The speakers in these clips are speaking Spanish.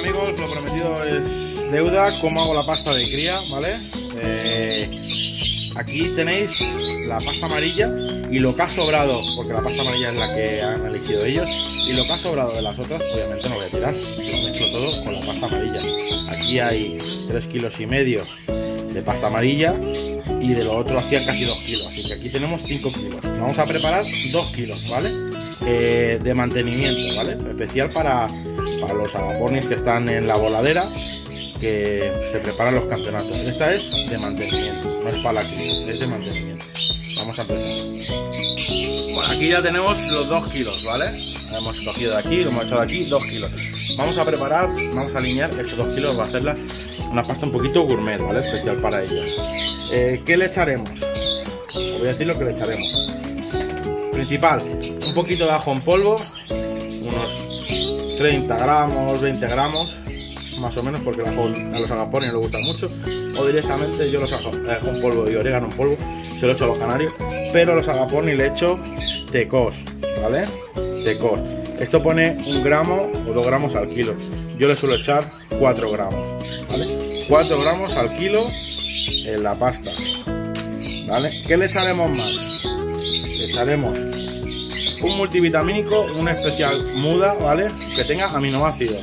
amigos, lo prometido es deuda. ¿Cómo hago la pasta de cría? ¿Vale? Eh, aquí tenéis la pasta amarilla y lo que ha sobrado, porque la pasta amarilla es la que han elegido ellos, y lo que ha sobrado de las otras, obviamente no voy a tirar. Lo mezclo todo con la pasta amarilla. Aquí hay 3 kilos y medio de pasta amarilla y de lo otro hacía casi 2 kilos. Así que aquí tenemos 5 kilos. Vamos a preparar 2 kilos, ¿vale? Eh, de mantenimiento, ¿vale? Especial para, los agapornis que están en la voladera que se preparan los campeonatos. Esta es de mantenimiento, no es para la crisis, es de mantenimiento. Vamos a empezar. Bueno, aquí ya tenemos los 2 kilos, ¿vale? Hemos cogido de aquí, lo hemos echado de aquí, 2 kilos. Vamos a preparar, vamos a alinear estos 2 kilos, va a hacerla una pasta un poquito gourmet, ¿vale? Especial para ella. Eh, ¿Qué le echaremos? Os voy a decir lo que le echaremos. Principal, un poquito de ajo en polvo, 30 gramos, 20 gramos, más o menos, porque a los agapones les gusta mucho. O directamente yo los ajo, ajo en polvo y orégano en polvo se lo echo a los canarios, pero los agapones le echo tecos, ¿vale? Tecos. Esto pone un gramo o dos gramos al kilo. Yo le suelo echar 4 gramos, ¿vale? 4 gramos al kilo en la pasta, ¿vale? ¿Qué le echaremos más? Le echaremos un multivitamínico, una especial muda, ¿vale? Que tenga aminoácidos.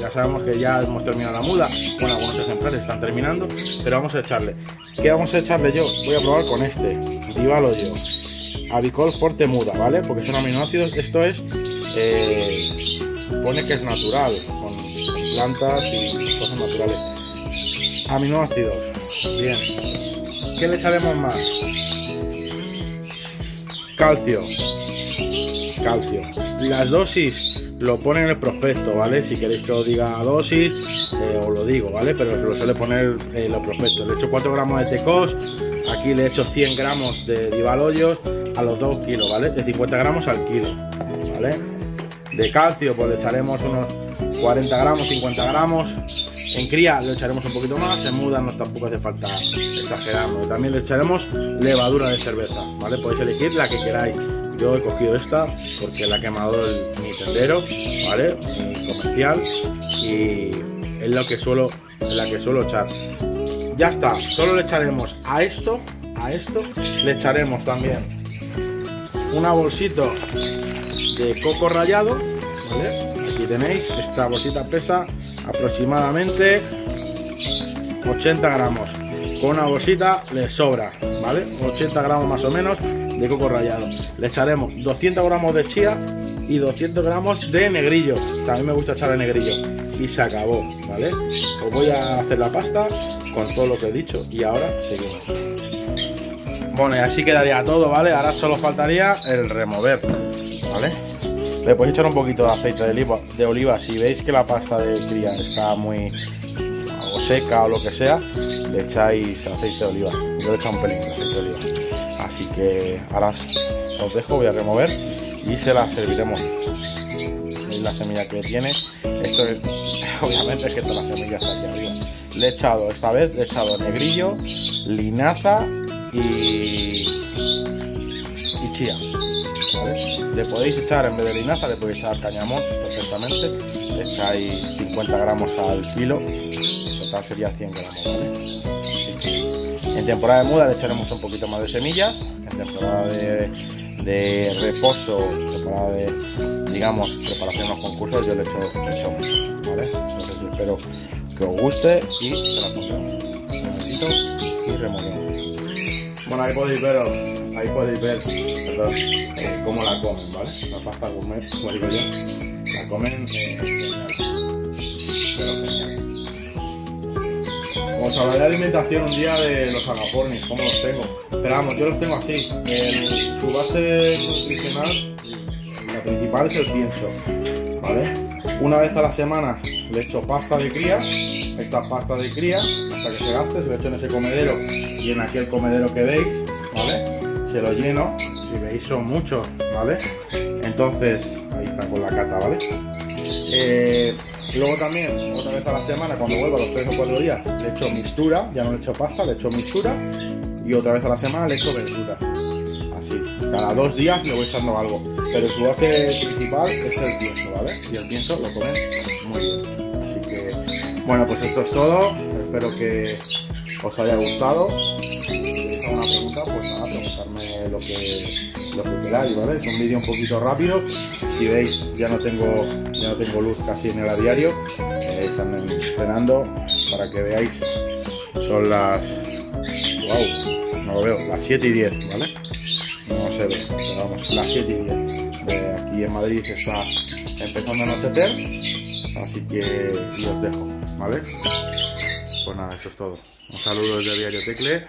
Ya sabemos que ya hemos terminado la muda. Bueno, algunos ejemplares están terminando, pero vamos a echarle. ¿Qué vamos a echarle yo? Voy a probar con este, Divalo yo. Avicol Forte Muda, ¿vale? Porque son aminoácidos. Esto es, eh, pone que es natural, con plantas y cosas naturales. Aminoácidos, bien. ¿Qué le echaremos más? Calcio. Calcio. Las dosis lo pone en el prospecto, ¿vale? Si queréis que os diga dosis, eh, os lo digo, ¿vale? Pero lo suele poner en los prospectos. Le echo 4 gramos de tecos, aquí le echo 100 gramos de divalollos a los 2 kilos, ¿vale? De 50 gramos al kilo, ¿vale? De calcio, pues le echaremos unos 40 gramos, 50 gramos. En cría le echaremos un poquito más, en muda no tampoco hace falta exagerarlo. También le echaremos levadura de cerveza, ¿vale? Podéis elegir la que queráis. Yo he cogido esta porque la ha quemado el, mi tendero, ¿vale? Comercial y es lo que suelo, es la que suelo echar. Ya está, solo le echaremos a esto, a esto, le echaremos también una bolsito de coco rallado, ¿vale? Aquí tenéis, esta bolsita pesa aproximadamente 80 gramos. Con una bolsita le sobra, ¿vale? 80 gramos más o menos de coco rallado. Le echaremos 200 gramos de chía y 200 gramos de negrillo. También me gusta echarle negrillo. Y se acabó, ¿vale? Os voy a hacer la pasta con todo lo que he dicho y ahora seguimos. Bueno, y así quedaría todo, ¿vale? Ahora solo faltaría el remover, ¿vale? Le podéis echar un poquito de aceite de oliva, de. Si veis que la pasta de cría está muy seca o lo que sea, le echáis aceite de oliva. Yo le he echado un pelín aceite de oliva. Así que ahora os dejo, voy a remover y se la serviremos. Veis la semilla que tiene. Esto es, obviamente es que todas las semillas aquí arriba. Le he echado, esta vez le he echado negrillo, linaza y, y chía. Le podéis echar, en vez de linaza, le podéis echar cañamón perfectamente. Le echáis 50 gramos al kilo, sería 100 gramos. ¿vale? En temporada de muda le echaremos un poquito más de semillas. En temporada de, de reposo, temporada de, digamos, preparación de los concursos, yo le echo, más, ¿vale? Entonces espero que os guste y se la momentito y removemos. Bueno, ahí podéis ver, ahí podéis ver eh, cómo la comen, ¿vale? La pasta gourmet, como yo, la comen eh. Pero genial. Os hablaré de alimentación un día de los agapornis, cómo los tengo. Pero vamos, yo los tengo así. Su base nutricional, la principal es el pienso, ¿vale? Una vez a la semana le echo pasta de cría, esta pasta de cría, hasta que se gaste, se lo echo en ese comedero y en aquel comedero que veis, ¿vale? Se lo lleno, si veis son muchos, ¿vale? Entonces, ahí está con la cata, ¿vale? Eh, luego también, otra vez a la semana, cuando vuelvo a los 3 o 4 días, le echo mixtura, ya no le echo pasta, le echo mixtura y otra vez a la semana le echo verdura. Así, cada dos días le voy echando algo. Pero su base principal es el pienso, ¿vale? Y el pienso lo comen muy bien. Así que Bueno, pues esto es todo. Espero que os haya gustado. Si tenéis alguna pregunta, pues nada, preguntarme lo que, lo que queráis, ¿vale? Es un vídeo un poquito rápido. Si veis, ya no tengo, ya tengo luz casi en el a diario. Eh, están cenando para que veáis. Son las. ¡Wow! No lo veo, las 7 y 10, ¿vale? No se ve, pero vamos, las 7 y 10. Eh, aquí en Madrid está empezando a anochecer, así que los dejo, ¿vale? Pues nada, eso es todo. Un saludo desde Diario Tecle